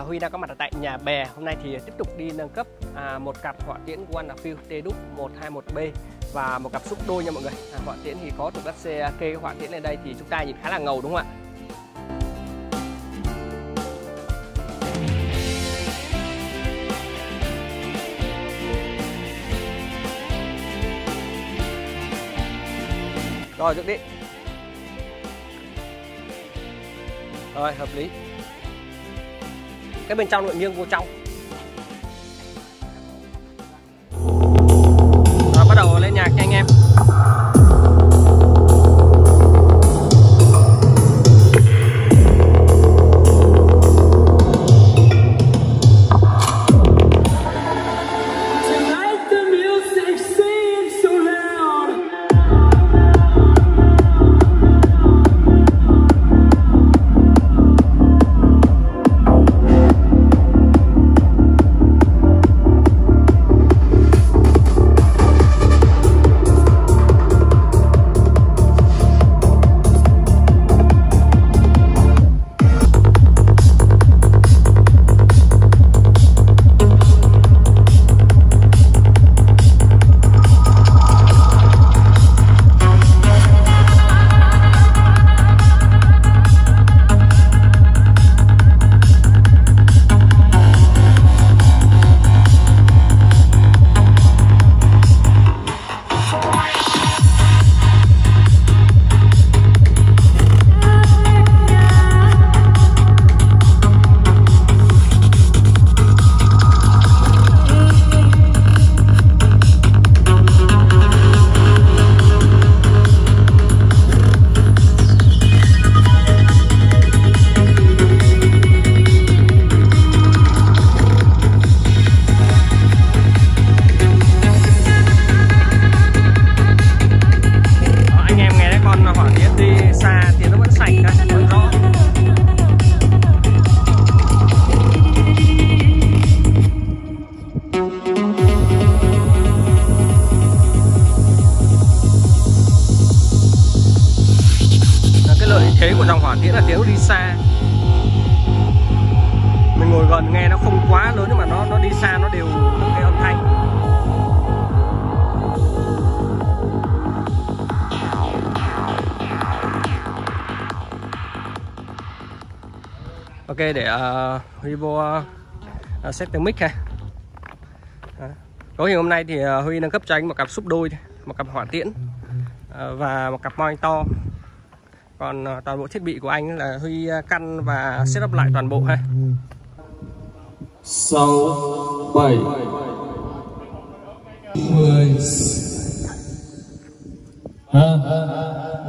Huy đang có mặt ở tại nhà bè. Hôm nay thì tiếp tục đi nâng cấp à, một cặp họa tiễn Wonderfield T đúc 121B và một cặp xúc đôi nha mọi người. À, họa tiễn thì có thuộc đất xe kê họa tiễn lên đây thì chúng ta nhìn khá là ngầu đúng không ạ? Rồi dựng đi. Rồi hợp lý cái bên trong nội nghiêng vô trong. Rồi, bắt đầu lên nhạc nha anh em. Lớn nhưng mà nó nó đi xa nó đều cái âm thanh. Ok để uh, huy vô uh, set tiếng mic ha. Có hình hôm nay thì uh, huy nâng cấp cho anh một cặp súp đôi một cặp hỏa tiễn uh, ờ, và một cặp monitor. Còn uh, toàn bộ thiết bị của anh là Huy uh, căn và setup lại toàn bộ ha. 6 7 10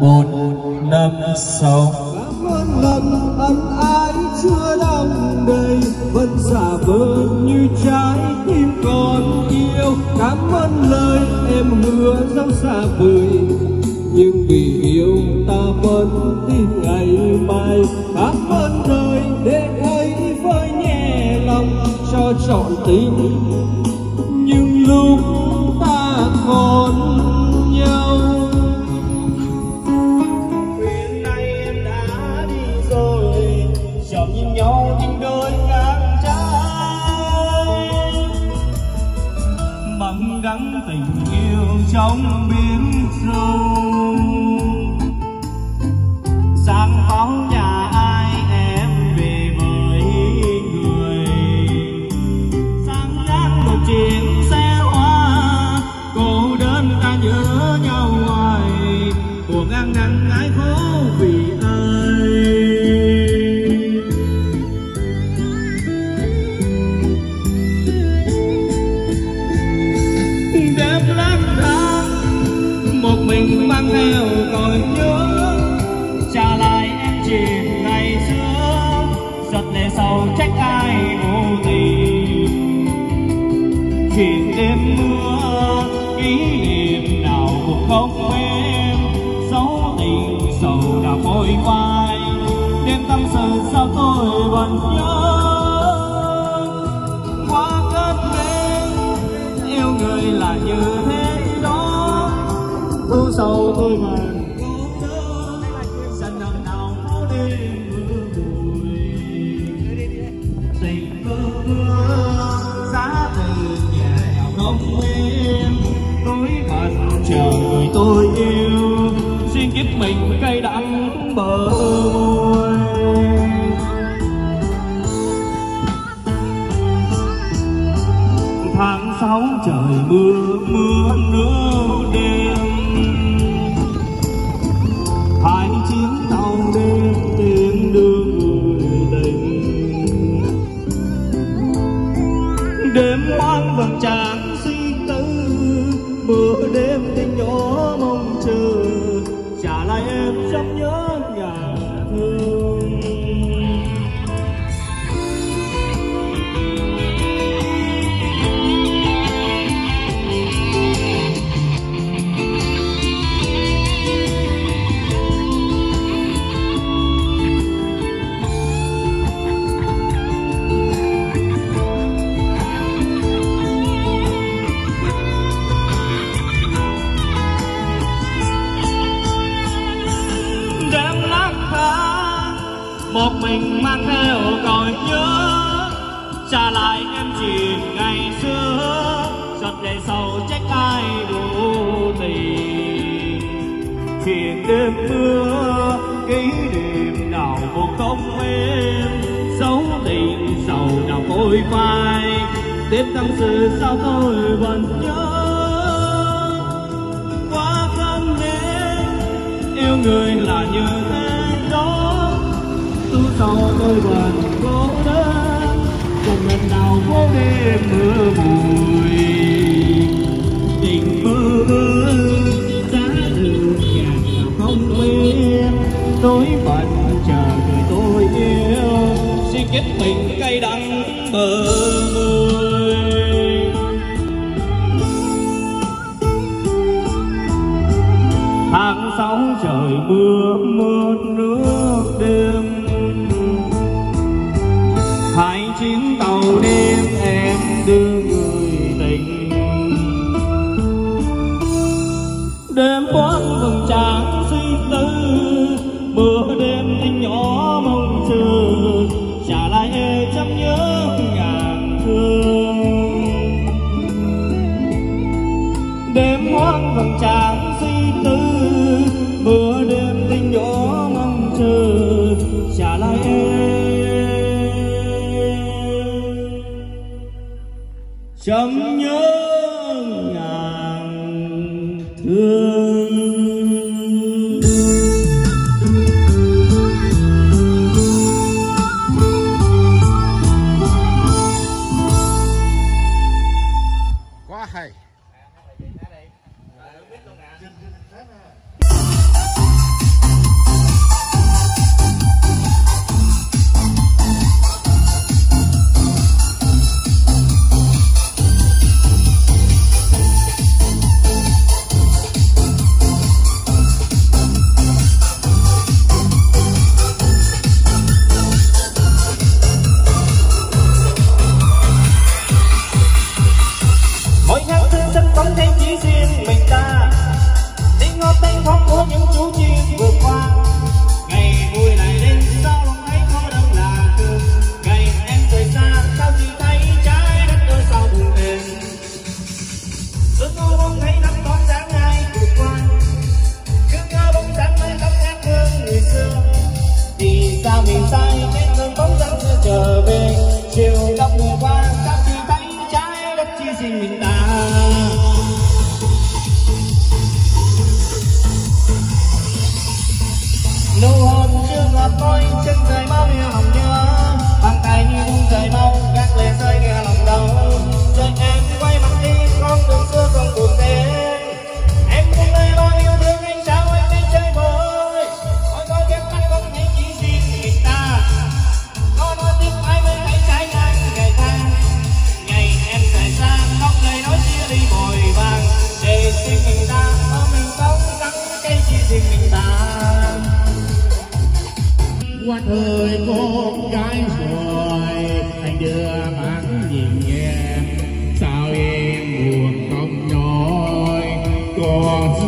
4 5 6 Cảm ơn lần ân ái chưa đong đầy, Vẫn giả vờ như trái tim còn yêu. Cảm ơn lời em hứa dẫu xa vời. Nhưng vì yêu ta vẫn tin ngày mai. Cảm ơn đời để thấy với tâm cho trọn tình. Nhưng lúc ta còn nhau Khuyên nay em đã đi rồi. Chọn nhìn nhau tình đôi ngang trái mặn đắng tình yêu trong biển sâu. Sáng pháo nhau khi đêm mưa kỷ niệm nào cũng không em dấu tình sầu đã phôi phai, đêm tâm sự sao tôi vẫn nhớ. Qua cơn đêm yêu người là như thế đó. U sầu tôi mà tình chờ người tôi yêu, xin kiếp mình cay đắng bờ môi. Tháng sáu trời mưa mưa nước một mình mang theo còi nhớ. Trả lại em chuyện ngày xưa, giọt lệ sầu trách ai đủ tình chuyện đêm mưa, kỷ niệm nào một không em dấu tình sầu nào côi phai, đêm tâm sự sao tôi vẫn nhớ. Quá cơn đêm yêu người là như thế sau tôi vẫn cố đơn cùng lần nào phố đêm mưa bụi. Tình mơ ước giá đường nhạt nào không biết tôi vẫn chờ người tôi yêu. Xin kết mình cay đắng bờ môi. Tháng sáu trời mưa mưa đêm em đưa người tình. Đêm quán vầng trăng suy tư mưa đêm chấm nhớ tháng thương thấy chỉ riêng mình ta. Tiếng hót thanh khóc của những chú chim vừa qua.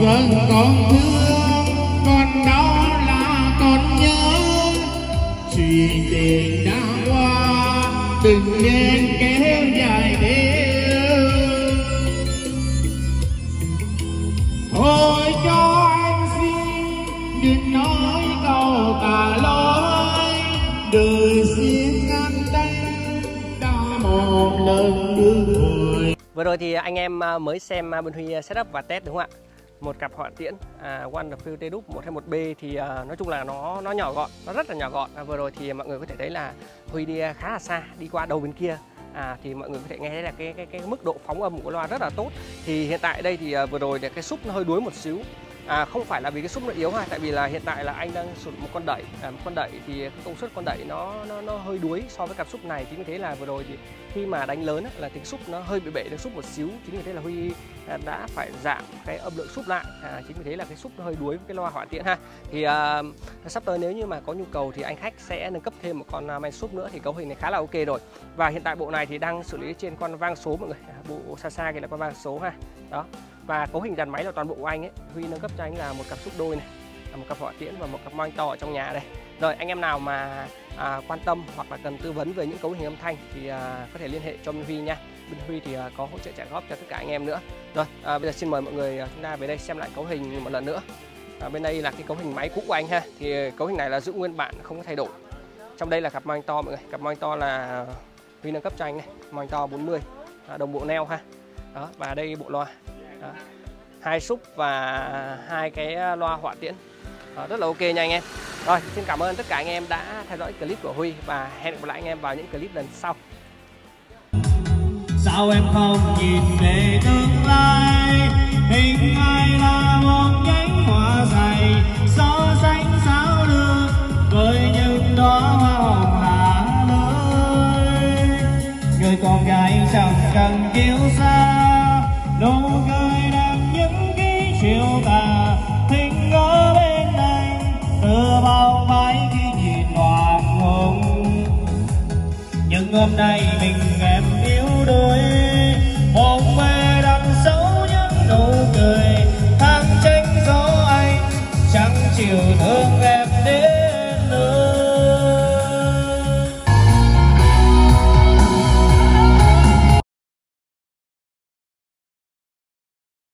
gần con thương con đau là con nhớ. Chuyện tình đã qua, đừng nên kéo dài đêm. Thôi cho anh xin, đừng nói câu tà lối đời xin anh đây đã một lần được vừa rồi thì anh em à, mới xem à, bên Huy à, setup và test đúng không ạ? Một cặp họa tiễn à, Wonderful T Dup 121B thì à, nói chung là nó nó nhỏ gọn, nó rất là nhỏ gọn. À, vừa rồi thì mọi người có thể thấy là Huy đi à, khá là xa, đi qua đầu bên kia à, thì mọi người có thể nghe thấy là cái cái cái mức độ phóng âm của loa rất là tốt. Thì hiện tại đây thì à, vừa rồi thì cái súp nó hơi đuối một xíu à, không phải là vì cái xúc nó yếu ha tại vì là hiện tại là anh đang sụt một con đẩy. À, một con đẩy thì cái công suất con đẩy nó nó nó hơi đuối so với cặp xúc này. Chính vì thế là vừa rồi thì khi mà đánh lớn á, là thì xúc nó hơi bị bể được xúc một xíu. Chính vì thế là huy à, đã phải giảm cái âm lượng xúc lại. À, chính vì thế là cái xúc nó hơi đuối với cái loa hỏa tiễn ha. Thì à, sắp tới nếu như mà có nhu cầu thì anh khách sẽ nâng cấp thêm một con à, máy xúc nữa thì cấu hình này khá là ok rồi. Và hiện tại bộ này thì đang xử lý trên con vang số mọi người. À, bộ xa xa kia là con vang số ha. Đó và cấu hình dàn máy là toàn bộ của anh ấy. Huy nâng cấp cho anh là một cặp xúc đôi này là một cặp hỏa tiễn và một cặp moanh to ở trong nhà đây. Rồi anh em nào mà à, quan tâm hoặc là cần tư vấn về những cấu hình âm thanh thì à, có thể liên hệ cho minh huy nha. Bên huy thì à, có hỗ trợ trả góp cho tất cả anh em nữa. Rồi à, bây giờ xin mời mọi người à, chúng ta về đây xem lại cấu hình một lần nữa. À, bên đây là cái cấu hình máy cũ của anh ha. Thì cấu hình này là giữ nguyên bản không có thay đổi. Trong đây là cặp moanh to mọi người. Cặp moanh to là huy nâng cấp cho anh này. Moanh to 40 à, đồng bộ neo ha. Đó và đây bộ loa đó. hai súp và hai cái à, loa hỏa tiễn. Đó, rất là ok nha anh em. Rồi xin cảm ơn tất cả anh em đã theo dõi clip của Huy và hẹn gặp lại anh em vào những clip lần sau. Sao em không nhìn về tương lai? Hình ai là một cánh hoa dày gió xanh sao được với những đóa hoa hồng hạ lối người con gái chẳng cần kiêu sa hôm nay mình em